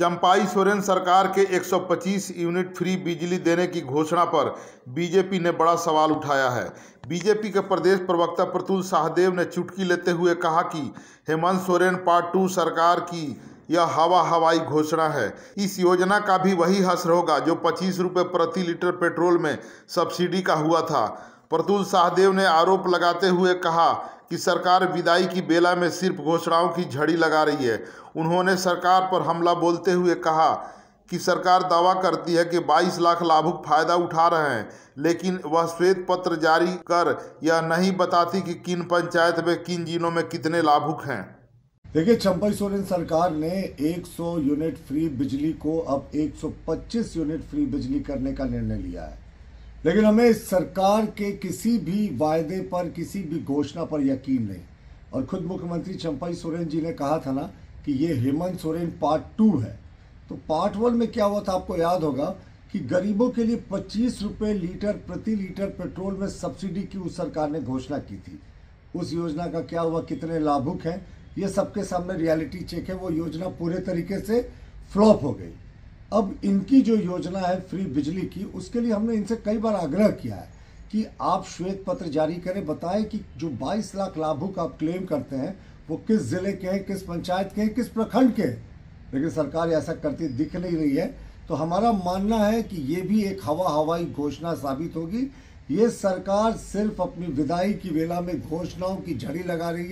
चंपाई सोरेन सरकार के 125 unit free बिजली देने की घोषणा पर बीजेपी ने बड़ा सवाल उठाया है। बीजेपी के प्रदेश प्रवक्ता प्रतुल शाहदेव ने चुटकी लेते हुए कहा कि हेमंत सोरेन पार्ट टू सरकार की यह हवा हवाई घोषणा है। इस योजना का भी वही हसर होगा जो पच्चीस रुपये प्रति लीटर पेट्रोल में सब्सिडी का हुआ था। प्रतुल शाहदेव ने आरोप लगाते हुए कहा कि सरकार विदाई की बेला में सिर्फ़ घोषणाओं की झड़ी लगा रही है। उन्होंने सरकार पर हमला बोलते हुए कहा कि सरकार दावा करती है कि 22 लाख लाभुक फ़ायदा उठा रहे हैं, लेकिन वह श्वेत पत्र जारी कर यह नहीं बताती कि किन पंचायत में, किन जिलों में कितने लाभुक हैं। देखिए, चंपई सोरेन सरकार ने 100 यूनिट फ्री बिजली को अब 125 यूनिट फ्री बिजली करने का निर्णय लिया है। लेकिन हमें सरकार के किसी भी वायदे पर, किसी भी घोषणा पर यकीन नहीं। और खुद मुख्यमंत्री चंपाई सोरेन जी ने कहा था ना कि ये हेमंत सोरेन पार्ट टू है। तो पार्ट वन में क्या हुआ था आपको याद होगा कि गरीबों के लिए पच्चीस रुपये लीटर, प्रति लीटर पेट्रोल में सब्सिडी की उस सरकार ने घोषणा की थी। उस योजना का क्या हुआ, कितने लाभुक हैं, ये सबके सामने रियलिटी चेक है। वो योजना पूरे तरीके से फ्लॉप हो गई। अब इनकी जो योजना है फ्री बिजली की, उसके लिए हमने इनसे कई बार आग्रह किया है कि आप श्वेत पत्र जारी करें, बताएँ कि जो 22 लाख लाभुक आप क्लेम करते हैं, वो किस ज़िले के हैं, किस पंचायत के हैं, किस प्रखंड के लेकिन सरकार ऐसा करती दिख नहीं रही है। तो हमारा मानना है कि ये भी एक हवा हवाई घोषणा साबित होगी। ये सरकार सिर्फ़ अपनी विदाई की वेला में घोषणाओं की झड़ी लगा रही है।